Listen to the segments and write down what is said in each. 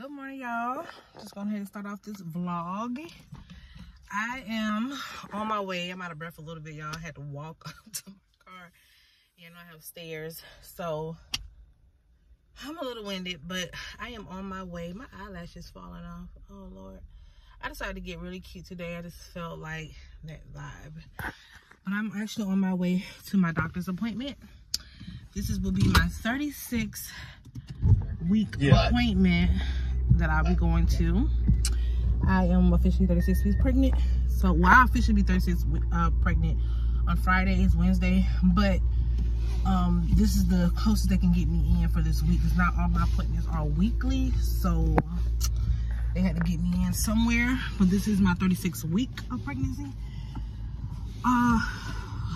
good morning y'all. Just going ahead and start off this vlog. I am on my way. I'm out of breath a little bit y'all. I had to walk up to my car you know i have stairs. So i'm a little winded but i am on my way. My eyelashes falling off. Oh lord. I decided to get really cute today. I just felt like that vibe. But i'm actually on my way to my doctor's appointment. This is will be my 36 week yeah. appointment that I'll be going to. I am officially 36 weeks pregnant. So, well, I officially be 36 uh, pregnant on Friday is Wednesday, but um, this is the closest they can get me in for this week. Because not all my appointments are weekly, so they had to get me in somewhere. But this is my 36th week of pregnancy. Uh,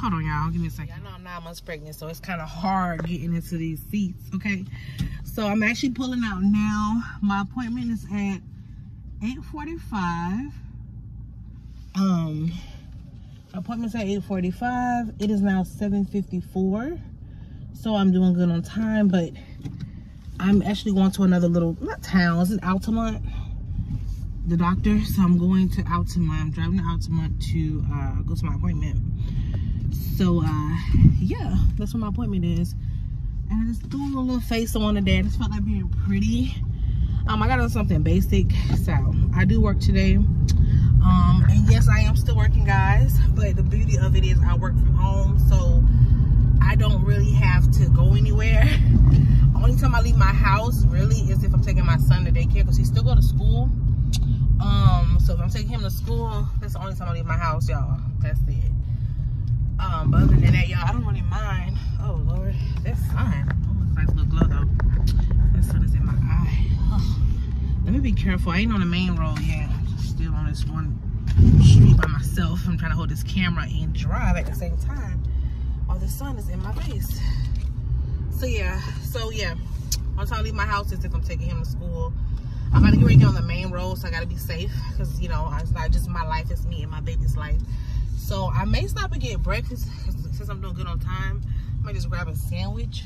hold on, y'all. Give me a second. I know I'm nine months pregnant, so it's kind of hard getting into these seats. Okay, so I'm actually pulling out now. My appointment is at 8.45. Um, appointment's at 8.45. It is now 7.54. So I'm doing good on time, but I'm actually going to another little, not town, it's in Altamont, the doctor. So I'm going to Altamont. I'm driving to Altamont to uh, go to my appointment. So, uh, yeah, that's what my appointment is and I just threw a little face on today. I just felt like being pretty. Um, I got on something basic, so I do work today. Um, and yes, I am still working, guys. But the beauty of it is I work from home, so I don't really have to go anywhere. Only time I leave my house really is if I'm taking my son to daycare because he still go to school. Um, so if I'm taking him to school, that's the only time I leave my house, y'all. That's it. Um, but other than that, y'all, I don't really mind. Oh Lord, that's fine. Oh, nice little glow though. That sun is in my eye. Oh. Let me be careful. I ain't on the main road yet. I'm just still on this one street by myself. I'm trying to hold this camera and drive at the same time while the sun is in my face. So yeah, so yeah. I'm trying to leave my house if I'm taking him to school. I'm gonna get ready on the main road, so I gotta be safe. Cause you know, it's not just my life, it's me and my baby's life. So I may stop and get breakfast since I'm doing good on time. I might just grab a sandwich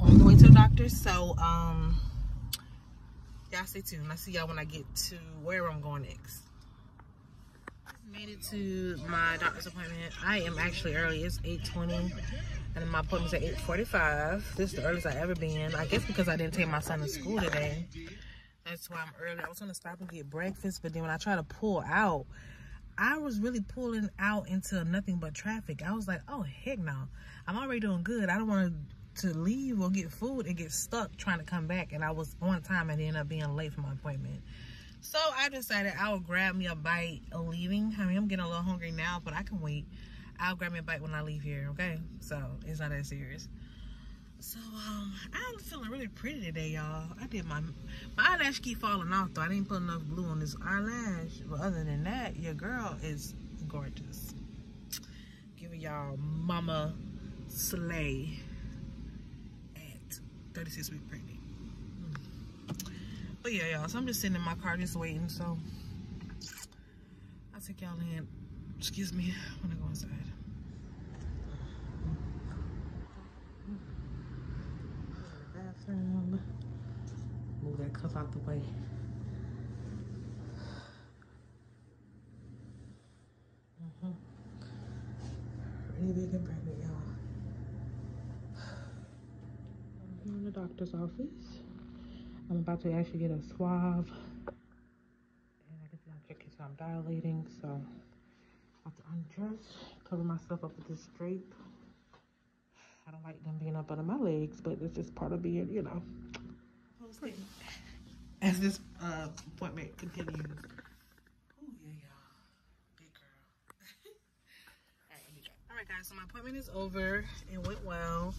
on the way to the doctor. So um y'all stay tuned. I'll see y'all when I get to where I'm going next. Made it to my doctor's appointment. I am actually early. It's 8.20 and my appointment's at 8.45. This is the earliest I've ever been. I guess because I didn't take my son to school today. That's why I'm early. I was gonna stop and get breakfast, but then when I try to pull out, I was really pulling out into nothing but traffic. I was like, oh, heck no. I'm already doing good. I don't want to leave or get food and get stuck trying to come back. And I was on time and ended up being late for my appointment. So I decided I would grab me a bite leaving. I mean, I'm getting a little hungry now, but I can wait. I'll grab me a bite when I leave here, okay? So it's not that serious. So um, I'm feeling really pretty today, y'all. I did my my eyelash keep falling off though. I didn't put enough glue on this eyelash. But other than that, your girl is gorgeous. Giving y'all mama slay 36 week pregnant. But yeah, y'all. So I'm just sitting in my car just waiting. So I'll take y'all in. Excuse me when I go inside. bathroom. Move that cuff out the way. Mm -hmm. Pretty big and pregnant, y'all. I'm in the doctor's office. I'm about to actually get a swab. And I can see so I'm dilating. So I have to undress, cover myself up with this drape. I don't like them being up under my legs, but it's just part of being, you know. As this uh, appointment continues. Oh, yeah, y'all. Big girl. All right, guys, so my appointment is over. It went well.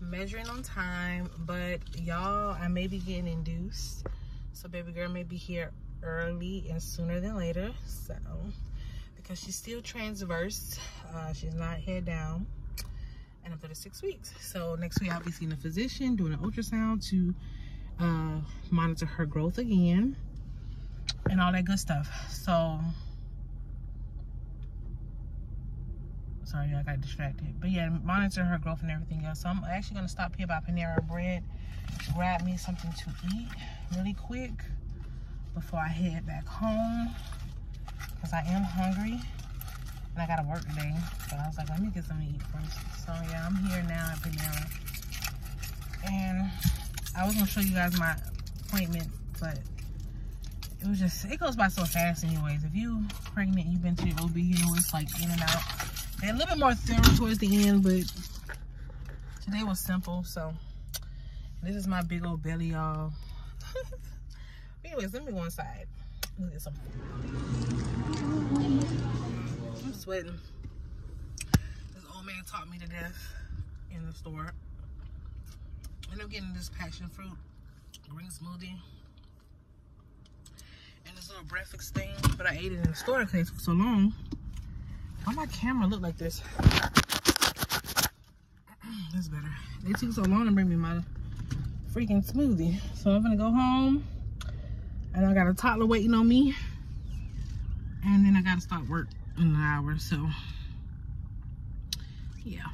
Measuring on time, but y'all, I may be getting induced. So baby girl may be here early and sooner than later. So, because she's still transverse, uh, she's not head down and I'm 36 weeks. So next week I'll be seeing a physician, doing an ultrasound to uh, monitor her growth again and all that good stuff. So, sorry, I got distracted. But yeah, monitor her growth and everything else. So I'm actually gonna stop here by Panera Bread grab me something to eat really quick before I head back home because I am hungry and I gotta work today. So I was like, let me get something to eat first. So yeah, I'm here now at Panera. And I was gonna show you guys my appointment, but it was just, it goes by so fast anyways. If you pregnant, you've been to your OB, you know, it's like in and out. And a little bit more thorough towards the end, but today was simple. So this is my big old belly, y'all. anyways, let me go inside. Let me get some I'm sweating. This old man taught me to death in the store. End up getting this passion fruit green smoothie and this little breakfast thing, but I ate it in the store because it took so long. Why my camera look like this? That's better. They took so long to bring me my freaking smoothie. So I'm gonna go home and I got a toddler waiting on me. And then I gotta start work in an hour, so yeah.